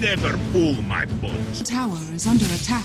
Never pull my punch. Tower is under attack.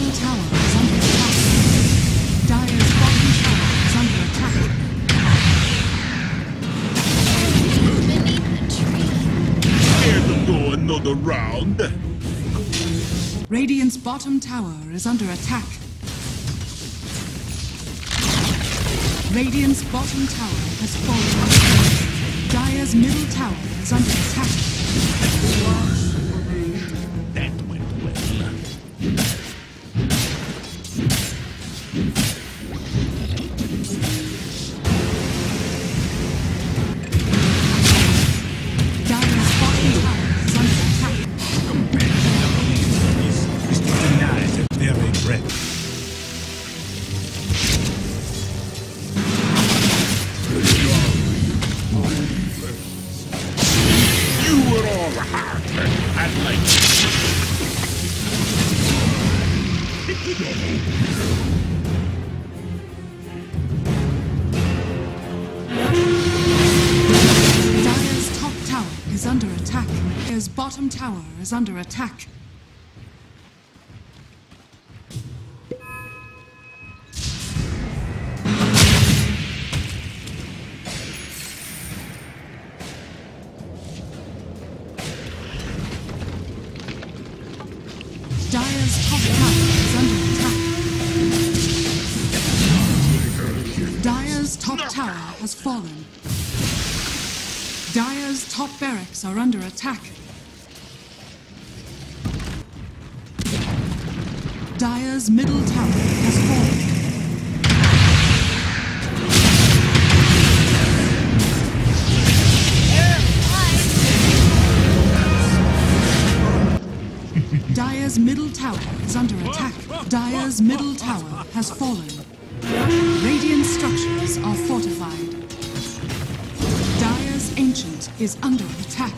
Middle tower is under attack. Dire's bottom tower is under attack. Beneath the tree. Care to go another round? Radiant's bottom tower is under attack. Radiant's bottom tower has fallen. Dire's middle tower is under attack. Deny very breath. You were all heart and like Dire's top tower is under attack. Dire's bottom tower is under attack. Dire's top tower is under attack. Dire's top tower has fallen. Dire's top barracks are under attack. Dire's middle tower has fallen. Dire's middle tower has fallen. Radiant structures are fortified. Dire's ancient is under attack.